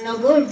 Anagul,